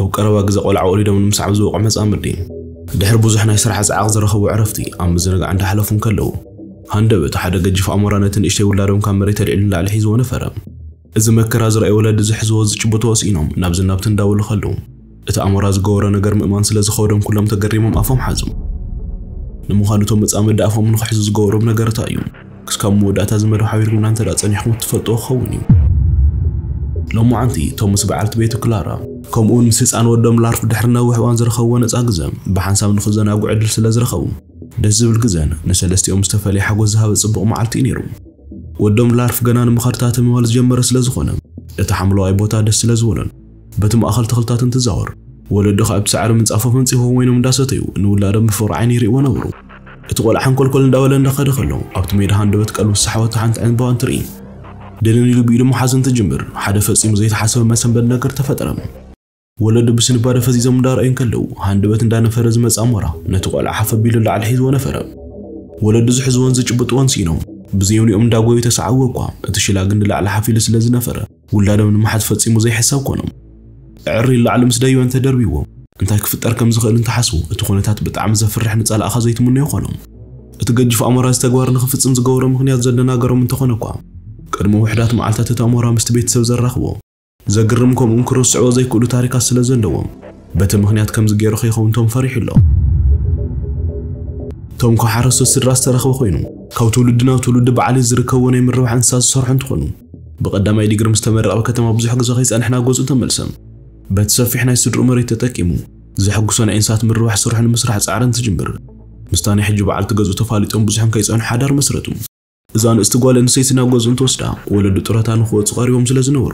ኣብ ቀረባ ግዜ ቆልዓ ወሊዶም ንምስዓብ ዝወቕዕ መጻምዲ ድሕሪ ብዙሕ ናይ ስራሕ ፀዓቕ ዝረኸቡ ዕረፍቲ ኣብ ምዝንጋዕ እንዳሓለፉ ከለዉ ሃንደበት ሓደ ገጅፍ ኣሞራ ነቲ ንእሽተይ ውላዶም ካብ መሬት ኣልዒሉ ንላዕሊ ሒዝዎ ነፈረ እዚ መከራ ዝረአዩ ወለዲ ዝሕዝዎ ዝጭብጦ ወሲኖም ናብዚ ናብቲ እንዳብሉ ከለዉ እቲ ኣሞራ ዝገበሮ ነገር ምእማን ስለ ዝኸወዶም ኩሎም ተገሪሞም ኣፎም ሓዙ። ንምዃኑ እቶም መጻምዲ ኣፎም ንክሕዙ ዝገበሮም ነገርታ እዩ ክስካብ መወዳእታ ዝመደብ ሓቢርኩምና እንተ ዳ ፀኒሕኩም እትፈልጥዎ ክኸውን እዩ ሎማዓንቲ እቶም ምስ በዓልቲ ቤቱ ክላራ። ከምኡውን ምስ ህፃን ወዶም ላርፍ ድሕሪ ነዊሕ እዋን ዝረኸብዎ ነፃ ግዜ ብሓንሳብ ንክዘናግዑ ዕድል ስለ ዝረኸቡ ደስ ዝብል ግዜን ንሰለስቲኦም ዝተፈለየ ሓጎስ ዝሃበ ጽቡቕ መዓልቲ እዩ ነይሩ። ወዶም ላርፍ ገና ንምኻድታት ምባል ዝጀመረ ስለ ዝኾነ እቲ ሓምለዋይ ቦታ ደስ ስለ ዝበሎን በቲ ማእኸል ተኽልታት እንትዛወር ወለዶ እቲ ሳዕሪ ምንፃፎም ህንፂፎም ወይኖም እንዳሰተዩ ንውላዶም ብፍቕሪ ዓይኒ ይርእይዎ ነበሩ እቲ ቆልዓ ሓንኮልኮል እንዳበለ እንዳኸደ ከሎ ኣብቲ ሜዳ ሃንደበት ቀልቡ ዝሰሓወት ሓንቲ ዕንበባን ትርኢ ደንን ኢሉ ብኢዱ መሓዝን ትጅምር ሓደ ፈፂሙ ዘይተሓሰበ መሰንበድ ነገር ተፈጠረ። ወለዶ ብስንባደ ፈዚዞም እንዳርአዩን ከለዉ ሃንደበት እንዳነፈረ ዝመፃ ሞራ ነቲ ቆልዓ ሓፍ ኣቢሉ ላዕሊ ሒዝዎ ነፈረ። ወለዶ ዝሕዝዎን ዝጭብጥዎን ሲኢኖም ብዘይውኒኦም እንዳጎዩ ተሰዓብዎ እኳ እቲ ሽላግ ንላዕሊ ሓፊሉ ስለ ዝነፈረ ውላዶም ንመሓዝ ፈፂሙ ዘይሕሰብ ኮኖም። ዕሪ ላዕሊ ምስ ደይወን ተደርቢዎ። እንታይ ክፍጠር ከም ዝኽእል እንተሓስቡ እቲ ኩነታት ብጣዕሚ ዘፍርሕ ንጸላእኻ ዘይትምነዮ ኮኖም እቲ ገጅፍ ኣሞራ ዝተግባር ንኽፍጽም ዝገብሮ ምክንያት ዘደናገሮም እንተኾነ እኳ ቅድሚ ውሕዳት መዓልታት እቲ ኣሞራ ምስቲ ቤተሰብ ዘራኽቦ ዘግርም ከምኡን ክርስዕዎ ዘይክእሉ ታሪካት ስለ ዘለዎም በቲ ምክንያት ከምዚ ገይሩ ከይኸውን ቶም ፈሪሑ ኣሎ ቶም ካብ ሓረስቶት ስድራ ዝተረኽበ ኮይኑ ካብ ትውልዲ ናብ ትውልዲ ብዓልይ ዝርከብዎ ናይ ምርባሕ እንስሳ ዝሰርሑ እንትኾኑ ብቐዳማይ ዲግሪ ምስ ተመረቐ ከተማ ብዙሕ ግዜ ከይፀንሕና ገጹ ተመልሰ በቲ ሰፊሕ ናይ ስድሩ መሬት ተጠቂሙ ዘሐጉሶ ናይ እንስሳት ምርባሕ ስርሑ ንምስራሕ ፃዕርን ትጅምር ምስታ ናይ ሕጂ በዓልቲ ገጹ ተፋሊጦም ብዙሕን ከይፀንሑ ሓዳር መስረቱ እዛ ንእስቲ ጓል ኣንስተይቲ ናብ ገጹ እንትወስዳ ወለዱ ጡረታ ንክወፁ ቀሪቦም ስለ ዝነበሩ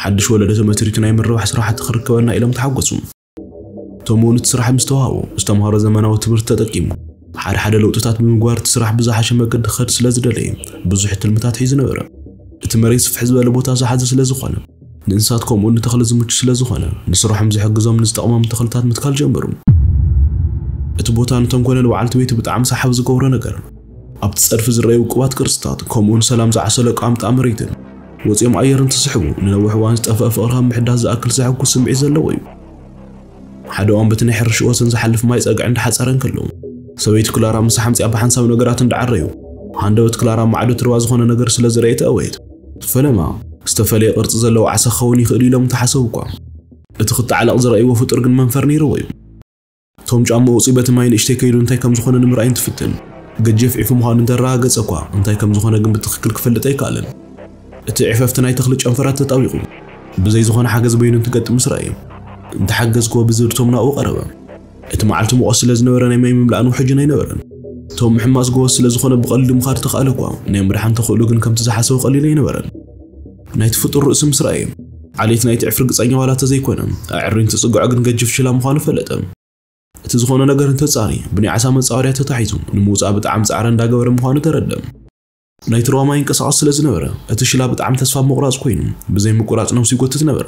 ሓድሽ ወለደ ተመትሪቱ ናይ ምርባሕ ስራሕቲ ክርከበና ኢሎም ተሓጎሱ እቶም እውን እቲ ስራሕ ምስ ተዋሃቦ ዝተምሃሮ ዘመናዊ ትምህርቲ ተጠቂሙ ሓደ ሓደ ለውጥታት ብምግባር እቲ ስራሕ ብዝሓሸ መገዲ ክኸድ ስለ ዝደለየ ብዙሕ ትልምታት ሒዙ ነበረ እቲ መሬት ስፍሕ ዝበለ ቦታ ዝሓዘ ስለ ዝኾነ ንእንስሳት ከምኡን ንተኽሊ ዝምቹ ስለ ዝኾነ ንስራሖም ዝሕግዞም ንዝጠቕሞም ተኽልታት ምትካል ጀመሩ እቲ ቦታ ነቶም ኮነ ንበዓልቲ ቤቱ ብጣዕሚ ሰሓቢ ዝገብሮ ነገር ኣብቲ ፀድፊ ዝረአዩ ውቁባት ቅርፅታት ከምኡውን ሰላም ዝዓሰለ ቋምጣ መሬትን ወፂኦም ኣየር እንትስሕቡ ንነዊሕ እዋን ዝጠፍአ ፍቕሪ ከም ምሕዳስ ዝኣክል ዘሐጉስ ስምዒት ዘለዎ እዩ ሓደ እዋን በቲ ናይ ሕርሺ ወሰን ዝሓልፍ ማይ ፀግዒ እንዳሓፀረ ከለዉ ሰበይቲ ክላራ ምስ ሓምፂኣ ብሓንሳብ ነገራት እንዳዓረዩ ሃንደበት ክላራ ማዕዶ ርባ ዝኾነ ነገር ስለ ዝረአየት ኣወየት ፈለማ ዝተፈለየ ቅርፂ ዘለዎ ዓሳ ክኸውን ይኽእል ኢሎም ተሓሰቡ እኳ እቲ ክተዓለቕ ዝረአይዎ ፍጡር ግን መንፈር ነይርዎ እዩ እቶም ጫማ ውፅኢ በቲ ማይ ንእሽተይ ከይዱ እንታይ ከም ዝኾነ ንምርኣይ እንትፍትን ገጀፍ ዒፉ ምዃኑ እንተረጋገፀ እኳ እንታይ ከም ዝኾነ ግን ብትክክል ክፈልጥ ኣይከኣለን። እቲ ዒፈፍቲ ናይ ተኽሊ ጨንፈራት ተጣቢቑ ብዘይ ዝኾነ ሓገዝ በይኑ እንትገጥም ምስ ረአዩ እንተሓገዝክዎ ብዝብልቶም ናብኡ ቀረበ። እቲ መዓልቲ ሙቐት ስለ ዝነበረ ናይ ማይ ምምላእን ውሕጅን ኣይነበረን። እቶም ምሕማስ ጎበዝ ስለ ዝኾነ ብቐሊሉ ምኻድ ተኽኣለ እኳ ናይ ምድሓን ተኽእሉ ግን ከምቲ ዝሓሰቡ ቀሊል ኣይነበረን። ናይቲ ፍጡር ርእሲ ምስ ረአየ ዓሌት ናይቲ ዕፍሪ ግፀኛ ዋላ ተዘይኮነ ኣዕሪን ትፅግዖ ግን ገጅፍ ሽላ ምዃኑ ፈለጠ እቲ ዝኾነ ነገር እንተጻሪ ብናይ ዓሳ መፃወርያ ተታሒዙ ንምውፃእ ብጣዕሚ ፃዕረ እንዳገበረ ምዃኑ ተረድእ ናይቲ ማይ ይንቀሳቐስ ስለ ዝነበረ እቲ ሽላ ብጣዕሚ ተስፋ ምቑራፅ ኮይኑ ብዘይ ምቁራፅ ነብሱ ይጎትት ነበረ።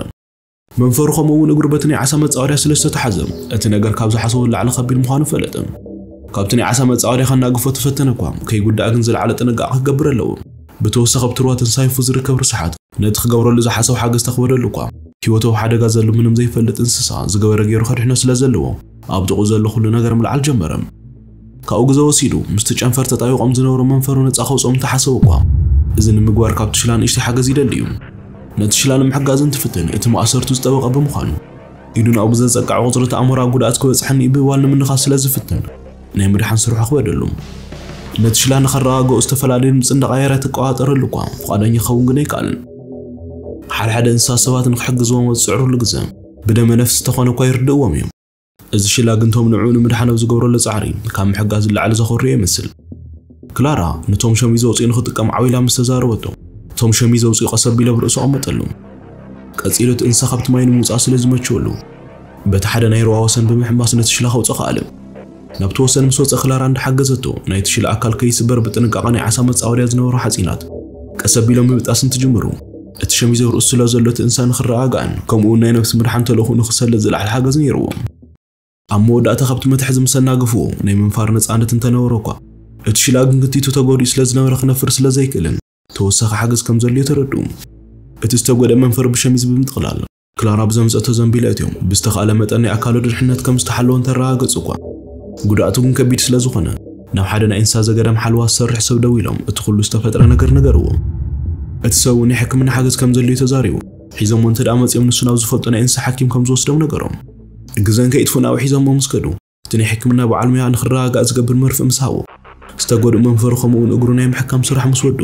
መንፈሩ ከምኡ እውን እግሩ በቲ ናይ ዓሳ መፃወርያ ስለ ዝተተሓዘ እቲ ነገር ካብ ዝሓሰቡ ላዕሊ ከቢድ ምዃኑ ፈለጠ። ካብቲ ናይ ዓሳ መፃወርያ ከናግፎ ተፈተነ እኳ ከይጉዳእ ግን ዝለዓለ ጥንቃቐ ክገብር ኣለዎ። ብተወሳኺ ሩባ ተንሳይፉ ዝርከብ ርስሓት ነቲ ክገብረሉ ዝሓሰቡ ሓገዝ ተኽበረሉ እኳ ኣብ ሓደጋ ዘሎ ምንም ዘይፈልጥ እንስሳ ዝገበረ ገይሩ ከድሕኖ ስለ ዘለዎ ኣብ ጥቑ ዘሎ ኩሉ ነገር ምልዓል ጀመረ ካብኡ ግዜ ወሲዱ ምስቲ ጨንፈር ተጣቢቖም ዝነበሩ መንፈሩ ነፃ ከውፅኦም ተሓሰቡ እኳ። እዚ ንምግባር ካብቲ ሽላ ንእሽተይ ሓገዝ ይደሊ እዩ። ነቲ ሽላ ንምሕጋዝ እንትፍትን እቲ ማእሰርቱ ዝጠበቐ ብምዃኑ ኢዱ ናብኡ ብዘፀቃዕ ቁፅሪ ኣሞራ ጉድኣት ክበፅሐኒ ብህባል ንምንኻስ ስለ ዝፍትን ናይ ምድሓን ስርሑ ክበደሉ ነቲ ሽላ ንኸረጋግኡ ዝተፈላለዩ ድምፂ እንዳቐየረ ተቀዋጠረሉ እኳ ፍቓደኛ ክኸውን ግን ኣይከኣልን። ሓደ ሓደ እንስሳ ሰባት ንክሕግዝዎም ዝፅዕሩሉ ግዜ ብደመ ነፍሲ ዝተኾነ እኳ ይርድእዎም እዮም እዚ ሽላ ግን ቶም ንዕኡ ንምድሓን ኣብ ዝገብረሉ ፃዕሪ ካብ ምሕጋዝ ዝለዓለ ዘኽርዮ ይመስል ክላራ ነቶም ሸሚዝ ኣውፂኡ ንክጥቀም ዓዊላ ምስ ተዛረበቶ እቶም ሸሚዝ ኣውፂኡ ቀሰብ ኢሎ ብርእሱ ቀመጠሉ ቀፂሉ እቲ እንስሳ ካብቲ ማይ ንምውፃእ ስለ ዝመችወሉ በቲ ሓደ ናይ ሩባ ወሰን ብምሕማስ ነቲ ሽላ ከውፅእ ከኣለ ናብቲ ወሰን ምስ ወፀ ክላራ እንዳሓገዘቶ ናይቲ ሽላ ኣካል ከይስበር ብጥንቃቐ ናይ ዓሳ መፃወርያ ዝነበሩ ሓፂናት ቀሰብ ኢሎም ምብጣስ እንትጅምሩ እቲ ሸሚዝ ኣብ ርእሱ ስለ ዘሎ እቲ እንስሳ ንክረጋግአን ከምኡውን ናይ ነብሲ ምድሓን ተልእኹ ንክሰልጥ ዝለዓለ ሓገዝ ነይርዎ ኣብ መወዳእታ ካብቲ መትሐዚ ምስ ኣናገፍዎ ናይ ምንፋር ነፃነት እንተነበሮ እኳ እቲ ሽላ ግን ክቲቱ ተጎዲኡ ስለ ዝነበረ ክነፍር ስለ ዘይክእልን ተወሳኺ ሓገዝ ከም ዘድልዮ ተረድኡ እቲ ዝተጎድአ መንፈር ብሸሚዝ ብምጥቕላል ክላራ ብዘምፀቶ ዘንቢለ እትዮም ብዝተኻእለ መጠን ናይ ኣካሉ ድሕነት ከም ዝተሓለወ እንተረጋገጹ እኳ ጉድኣቱ ግን ከቢድ ስለ ዝኾነ ናብ ሓደ ናይ እንስሳ ዘገዳም ሓልዋ ዝሰርሕ ሰብ ደው ኢሎም እቲ ኩሉ ዝተፈጥረ ነገር ነገርዎ እቲ ሰብ ናይ ሕክምና ሓገዝ ከም ዘድልዩ ተዛሪቡ ሒዞሞ እንተ ደኣ መፂኦም ንሱ ናብ ዝፈልጦ ናይ እንስሳ ሓኪም ከም ዝወስዶም ነገሮም ግዘን ከይጥፉ ናብኡ ሒዞሞ ምስ ከዱ እቲ ናይ ሕክምና በዓል ሞያ ንኽረጋጋእ ዝገብር መርፍእ ምስ ሃቦ ዝተጎድኡ መንፈሩ ከምኡውን እግሩ ናይ ምሕካም ስራሕ ምስ ወዱ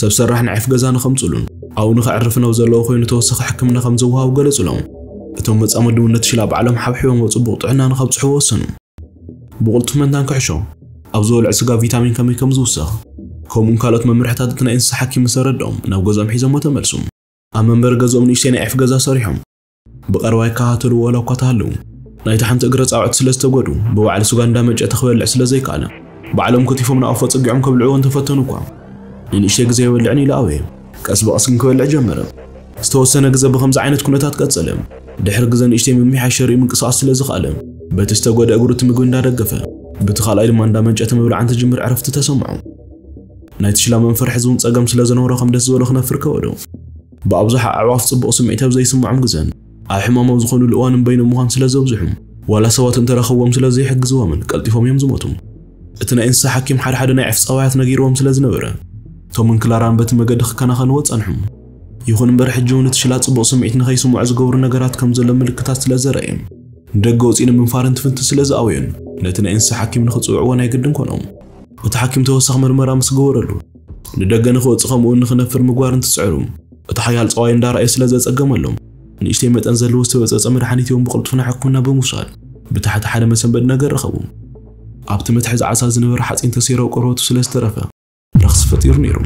ሰብ ሰራሕ ናይ ዒፍ ገዛ ንኸምፅሉን ኣብኡ ንኸዕርፍ ነው ዘለዎ ኮይኑ ተወሳኺ ሕክምና ከም ዝወሃቡ ገለጹሎም እቶም መጻመዲ እውን ነቲ ሽላ ባዕሎም ሓብሒቦም ጽቡቕ ጥዕና ንኸብፅሑ ወሰኑ ብቕልጡፍ መንታን ክሕሾ ኣብ ዝበልዕ ስጋ ቪታሚን ከመይ ከም ዝውሰኽ ከምኡን ካልኦት መምርሕታት እቲ ናይ እንስሳ ሓኪም ምስ ረድኦም ናብ ገዝኦም ሒዞሞ ተመልሱ ኣብ መንበሪ ገዝኦም ንእሽተይ ናይ ዒፍ ገዛ ሰሪሖም ብቐረባ ይከታተሉ ወላ እኳ ናይቲ ሓንቲ እግረ ጻውዕቲ ስለ ዝተጎዱ ብባዕሊ ስጋ እንዳመጨተ ክበልዕ ስለ ዘይከኣለ ባዕሎም ከቲፎም ንኣፎ ፀጊዖም ከብልዕዎን ተፈተኑ እኳ። ንንእሽተይ ግዜ ይበልዕን ኢሉ ቀስ ግን ክበልዕ ጀመረ። ዝተወሰነ ግዜ ብከምዚ ዓይነት ኩነታት ቀጸለ። ድሕሪ ግዜ ንእሽተይ ምምሕያሽ ሸሪኡ ምንቅስቓስ ስለ ዝኽኣለ በቲ ዝተጎድአ እግሩ እቲ ምግቢ እንዳደገፈ በቲ ካልኣይ ድማ እንዳመንጨተ ምብላዕ እንትጅምር ዕረፍቲ ተሰምዑ ናይቲ ሽላ መንፈር ሕዚ እውን ፀገም ስለ ዝነበሮ ከም ደስ ዝበሎ ክነፍር ከበዶ። ብኣብዝሓ ኣዕዋፍ ጽቡቕ ስምዒት ኣብ ዘይስምዖም ግዘን ኣብ ሕማሞም ዝኾኑ ልእዋንን በይኖም ምዃን ስለ ዘብዝሑ ዋላ ሰባት እንተረኸብዎም ስለ ዘይሕግዝዎምን ቀልጢፎም እዮም ዝሞቱ እቲ ናይ እንስሳ ሓኪም ሓደ ሓደ ናይ ዒፍ ጸዋያት ነጊርዎም ስለ ዝነበረ እቶምን ክላራን በቲ መገዲ ክከናኸንዎ ጸንሑ ይኹን እምበር ሕጂ እውን እቲ ሽላ ጽቡቕ ስምዒት ንኸይስምዖ ዝገብሩ ነገራት ከም ዘሎ ምልክታት ስለ ዘርአየ ንደገ ወፂን ምንፋርን ትፍንቲ ስለ ዝኣውዮን ነቲ ናይ እንስሳ ሓኪም ንኽጽውዕዎ ናይ ግድን ኮኖም እቲ ሓኪም ተወሳኺ ምርመራ ምስ ገበረሉ ንደገ ንኽወፅእ ከምኡውን ንኽነፍር ምግባር እንትፅዕሩ እቲ ሓያል ጸዋይ እንዳረኣየ ስለ ዘጸገመሎም ንእሽተይ መጠን ዘለዎ ዝተበፀፀ መድሓኒት እዮም ብቕልጡፍና ሕክምና ብምውሳድ ብታሕቲ ሓደ መሰንበዲ ነገር ረኸቡ ኣብቲ መትሕዚ ዓሳ ዝነበረ ሓፂን ተሰይረው ቆርበቱ ስለ ዝተረፈ ረኽሲ ፈጢሩ ነይሩ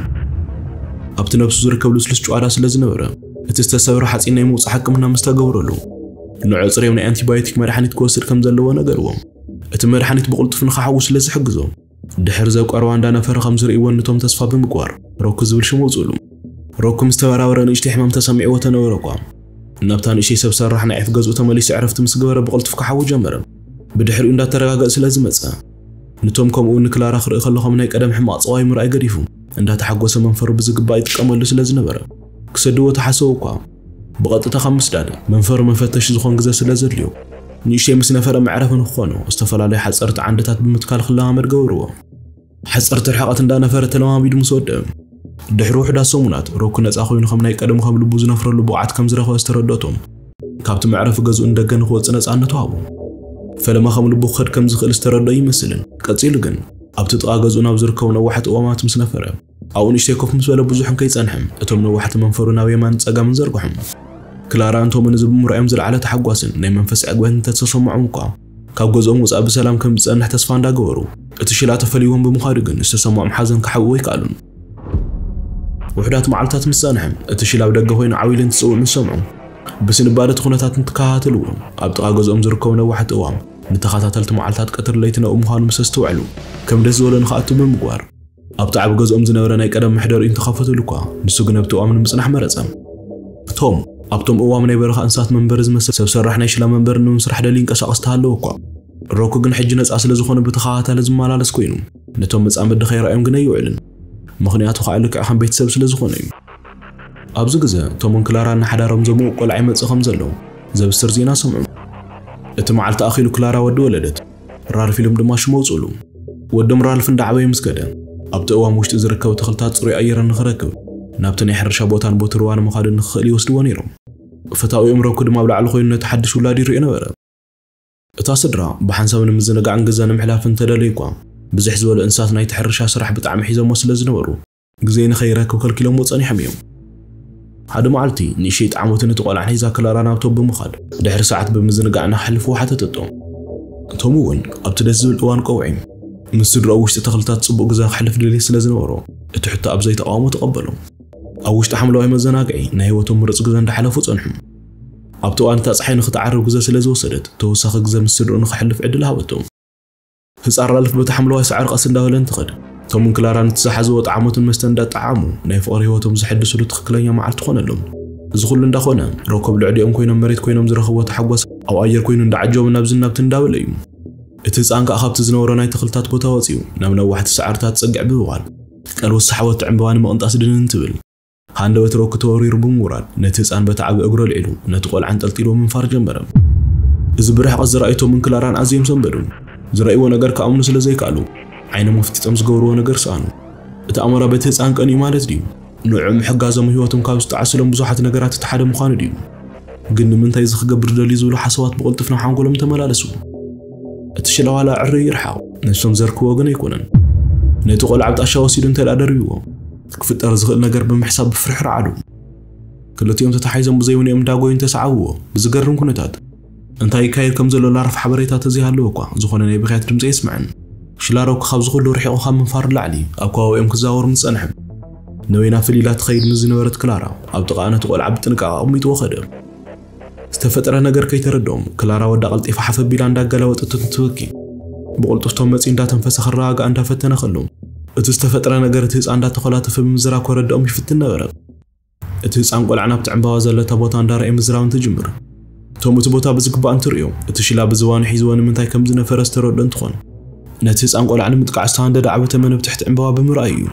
ኣብቲ ነብሱ ዝርከብ ልስሉስ ጨዋዳ ስለ ዝነበረ እቲ ዝተሰብረ ሓፂን ናይ ምውፃእ ሕክምና ምስ ተገብረሉ ንዑ ፅሬም ናይ ኣንቲባዮቲክ መድሓኒት ክወስድ ከም ዘለዎ ነገርዎም እቲ መድሓኒት ብቕልጡፍ ንኽሓዊ ስለ ዝሕግዞ ድሕሪ ዘብ ቀረባ እንዳነፈረ ከም ዝርእይዎ ነቶም ተስፋ ብምግባር ሮኩ ዝብል ሽም ውፅሉ ሮኩ ምስ ተበራበረ ንእሽተይ ሕማም ተሰሚዕዎ ተነበረ እኳ ናብታ ንእሽተይ ሰብ ሰራሕ ናይ ዒፍ ገዝኡ ተመሊሱ ዕረፍቲ ምስ ገበረ ብቕልጡፍ ክሓዊ ጀመረ። ብድሕሪኡ እንዳተረጋገፀ ስለ ዝመፀ ነቶም ከምኡ ንክላራ ክርኢ ከለኹም ናይ ቀደም ሕማቕ ፀዋይ ምርኣይ ገዲፉ እንዳተሓጎሰ መንፈሩ ብዝግባእ ይጥቀመሉ ስለ ዝነበረ ክሰድዎ ተሓሰቡ እኳ ብቐጥታ ካብ ምስዳድ መንፈሩ መፈተሺ ዝኾን ግዜ ስለ ዘድልዩ ንእሽተይ ምስ ነፈረ መዕረፊ ንክኾኑ ዝተፈላለዩ ሓፀርቲ ዓንድታት ብምትካል ክለማመድ ገበርዎ ሓፀርቲ ርሕቐት እንዳነፈረ ተለማሚዱ ምስ ወድአ ድሕሪ ውሕዳት ሰሙናት ሮኩ ነፃ ኮይኑ ከም ናይ ቀደም ከም ልቡ ዝነፍረሉ ብቕዓት ከም ዝረኸበ ዝተረድአቶም ካብቲ መዕረፊ ገዝኡ እንደገ ንክወፅእ ነፃነት ወሃቡ ፈለማ ከም ልቡ ክኸድ ከም ዝኽእል ዝተረድኦ ይመስልን። ቀፂሉ ግን ኣብቲ ጥቓ ገዝኡ ናብ ዝርከቡ ነዋሕቲ እዋማት ምስ ነፈረ። ኣብኡ ንእሽተይ ኮፍ ምስ በለ ብዙሕን ከይጸንሐም። እቶም ነዋሕቲ መንፈሩ ናብ የማን ፀጋምን ዘርግሖም። ክላራ እንቶም ንዚ ብምርኣዮም ዝለዓለ ተሓጓስን ናይ መንፈስ ዕግበትን እንተተሰምዖም እኳ ካብ ገዝኦም ወፃእ ብሰላም ከም ዝጸንሕ ተስፋ እንዳገበሩ እቲ ሽላ ተፈልይዎም ብምዃዱ ግን ዝተሰምዖም ሓዘን ክሓብዎ ይከኣሉን ውሕዳት መዓልትታት ጸንሐ እቲ ሽላ ኣብ ደገ ኮይኑ ዓብይሉ እንትጽውዕ ምስ ሰምዑ ብስንባደቲ ኩነታት እንትከታተልዎ ኣብ ጥቓ ገዝኦም ዝርከቡ ነዋሕቲ እዋም ንተኸታተልቲ መዓልትታት ቀትሪ ለይቲ ነኡ ምዃኑ ምስ ዝተውዕሉ ከም ደስ ዝበሎ ንኽኣቱ ብምግባር ኣብቲ ዓብ ገዝኦም ዝነበረ ናይ ቀደም ምሕደሪኡ እንተኸፈተሉ እኳ ንሱ ግን ኣብቲ እዋም ንምጽናሕ መረጸ እቶም ኣብቶም እዋም ናይ በረኻ እንስሳት መንበሪ ዝመስል ሰብ ሰራሕ ናይ ሽላ መንበሪ ንምስራሕ ደልዩ ይንቀሳቐስ ተሃለዎ እኳ። ሮኩ ግን ሕጂ ነፃ ስለ ዝኾነ ብተኸታታሊ ዝመላለስ ኮይኑ ነቶም መጻምዲ ኸይረኣዮም ግን ኣይውዕልን ምክንያቱ ከዓ ከም ቤተሰብ ስለ ዝኾነ እዩ። ኣብዚ ግዜ እቶምን ክላራ ንሓዳሮም ዘምኡ ቆልዓ ይመጽእ ከም ዘለዉ ዘብስር ዜና ሰምዑ። እቲ መዓልቲ ኣኺሉ ክላራ ወዲ ወለደት ራልፍ ኢሎም ድማ ሽመ ውፅሉ ወዶም ራልፍ እንዳዓበየ ምስ ገደ ኣብቲ እዋም ውሽጢ ዝርከቡ ተኽልታት ጽሩይ ኣየር ንኽረክብ ናብቲ ናይ ሕርሻ ቦታን ቦት ሩባ ንምኻድ ንክኽእል ይወስድዎ ነይሮም። ፍታዊኦም ረኩ ድማ ኣብ ላዕሊ ኮይኑ ነቲ ሓድሽ ውላድ ይሪኦ ነበረ። እታ ስድራ ብሓንሳብ ንምዝንጋዕን ገዛ ንምሕላፍን ተደለዩ እኳ ብዝሕ ዝበሉ እንስሳት ናይቲ ሕርሻ ስራሕ ብጣዕሚ ሒዞሞ ስለ ዝነበሩ ግዜ ንኸይረክብ ከልኪሎሞ ጸኒሖም እዮም ሓደ መዓልቲ ንእሽተይ ጣዕሞትን እቲ ቆልዓ ሒዛ ክላራ ናብቶም ብምኻድ ድሕሪ ሰዓት ብምዝንጋዕ ንክሕልፍዎ ሓተተቶ እቶም እውን ኣብቲ ደስ ዝብል እዋን ቀውዒ ምስ ስድራኡ ውሽጢ ተኽልታት ጽቡቕ ግዜ ክሕልፍ ድሌት ስለ ዝነበሮ እቲ ሕቶ ኣብ ዘይተቃውሞ ተቐበሉ ኣብ ውሽጢ ሓምለዋይ መዘናግዒ ናይ ህይወቶም ምርፅ ግዜ እንዳሓለፉ ጸንሑ ኣብቲ እዋን እታ ፀሓይ ንኽትዓርብ ግዜ ስለ ዝወሰደት ተወሳኺ ግዜ ምስ ስድርኡ ንኽሕልፍ ዕድል ሃበቶም ህፃን ራልፍ በቲ ሓምለዋይ ሳዕሪ ቀስ እንዳበለ እንትኸድ እቶም ክላራ ንትዝሓዝዎ ጣዕሞትን መስተ እንዳጣዓሙ ናይ ፍቕሪ ህይወቶም ዝሕድስሉ ትኽክለኛ መዓልቲ ኮነሎም እዚ ኩሉ እንዳኾነ ረኮብ ልዕሊኦም ኮይኖም መሬት ኮይኖም ዝረኽብዎ ተሓጓስ ኣብ ኣየር ኮይኑ እንዳዓጀቦም ናብዚ ናብቲ እንዳበለ እዩ እቲ ህፃን ከዓ ካብቲ ዝነበሮ ናይ ተኽልታት ቦታ ወፂኡ ናብ ነዋሕቲ ሳዕርታት ፀጊዕ ብምባል ቀልቡ ሰሓወቲ ዕምበባ ንምቕንጣስ ድንን ትብል ሃንደበት ሮክ ተወሪሩ ብምውራድ ነቲ ህፃን በቲ ዓብ እግሮ ልዒሉ ነቲ ቆልዓ አንጠልጢሎ ምንፋር ጀመረ እዚ ብርሕቐት ዝረኣይቶምን ክላራን ኣዝዮም ሰንበዱ ዝረእይዎ ነገር ከኣምኑ ስለ ዘይከኣሉ ዓይነ መፍጢጦም ዝገብርዎ ነገር ሰኣኑ። እቲ ኣሞራ በቲ ህፃን ቀኒዩ ማለት ድዩ? ንዑ ምሕጋዞም ህይወቶም ካብ ዝተዓስሎም ብዙሓት ነገራት እቲ ሓደ ምዃኑ ድዩ? ግን ንምንታይ እዚ ክገብር ደልዩ ዝብሉ ሓሳባት ብቕልጡፍ ናብ ሓንጎሎም ተመላለሱ? እቲ ሽላዋላ ዕሪ ይርሓቕ። ነፍሶም ዘርክቦ ግን ኣይኮነን። ነቲ ቆልዓ ብጣሻ ወሲዱ እንተደኣ ደርብዎ ክፍጠር ዝኽእል ነገር ብምሕሳብ ብፍርሕር ዓሉ ክልቲኦም ተታሓይዞም ብዘይውንኦም እንዳጎዩን ተሰዓብዎ ብዝገርም ኩነታት እንታይ ይካየድ ከም ዘሎ ላረፍ ሓበሬታ ተዘይሃለዎ እኳ ዝኾነ ናይ ብክያት ድምፂ የስምዐን ሽላሮክ ካብ ዝኩሉ ርሒቑ ካብ ምንፋር ላዕሊ ኣብ ከባቢኦም ክዛወሩ ምፀንሐ ነወይና ፍሊላ ትኸይድ ምስ ዝነበረት ክላራ ኣብ ጥቓ ነቲ ቆልዓ ብጥንቃቐ ኣቕሚጥዎ ኸደ ዝተፈጥረ ነገር ከይተረድኦም ክላራ ወዳ ቀልጢፋ ሓፍ ኣቢላ እንዳገላወጠቶ ትበኪ ብቕልጡፍቶም መፂ እንዳተንፈሰ ክረጋጋእ እንዳፈተነ ከሎ እቲ ዝተፈጥረ ነገር እቲ ህፃን እንዳተኮላተፈ ብምዝራብ ከረድኦም ይፍትን ነበረ እቲ ህፃን ቆልዓ ናብቲ ዕምባባ ዘለታ ቦታ እንዳርአየ ምዝራብ እንትጅምር እቶም እቲ ቦታ ብዝግባእ እንትርእዮ እቲ ሽላ ብዝባኑ ሒዝዎ ንምንታይ ከም ዝነፈረ ዝተረድኦ እንትኾን ነቲ ህፃን ቆልዓ ንምጥቃዕ ዝተሃንደደ ዓበ ተመነ ብትሕቲ ዕምባባ ብምርኣይ እዩ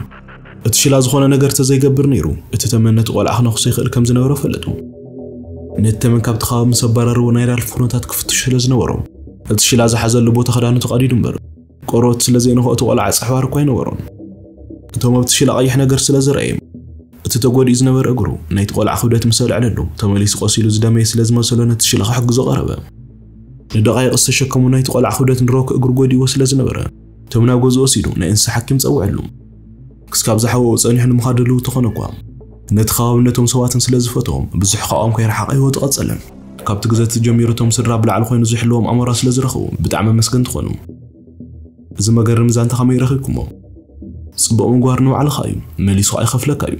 እቲ ሽላ ዝኾነ ነገር ተዘይገብር ነይሩ እቲ ተመን ነቲ ቆልዓ ክነኽሶ ይኽእል ከም ዝነበረ ፈለጡ ነቲ ተመን ካብቲ ከባቢ ምስ ኣባረርዎ ናይ ዳልፊ ኩነታት ክፍትሽ ስለ ዝነበሮም እቲ ሽላ ዝሓዘሉ ቦታ ክዳኑ ተቐዲዱ እምበር ቆርበት ስለ ዘይንኽኦ እቲ ቆልዓ ፅሕባር እኳ ኣይነበሮን እቶም ኣብቲ ሽላ ቀይሕ ነገር ስለ ዝረአየ እቲ ተጎዲኡ ዝነበረ እግሩ ናይቲ ቆልዓ ክብደት ምስ ኣልዕለሉ ተመሊሱ ቆሲሉ ዝደመየ ስለ ዝመሰሎ ነቲ ሽላ ክሕግዞ ቀረበ ንደቓይቕ ዝተሸከሙ ናይቲ ቆልዓ ክብደት ንሮክ እግሩ ጎዲእዎ ስለ ዝነበረ እቶም ናብ ገዝኡ ወሲዱ ናይ እንስሳ ሓኪም ፀውዐሉ ክስካብ ዝሓወኡ ፀኒሑ ንምኻድ ድልው እንተኾነ እኳ ነቲ ከባብነቶም ሰባትን ስለ ዝፈትዎም ብዙሕ ካብኦም ከይረሓቐ ህይወቱ ቀፀለ ካብቲ ግዘት ጀሚሩ እቶም ስድራ ብላዕሊ ኮይኑ ዝሕልዎም ኣሞራ ስለ ዝረኽቡ ብጣዕሚ መስገንቲ ኮኑ እዚ መገርም ዛንታ ከመይ ረኺብኩሞ ጽቡቕ ምግባር ንባዕልኻ እዩ መሊሱ ኣይኸፍለካ እዩ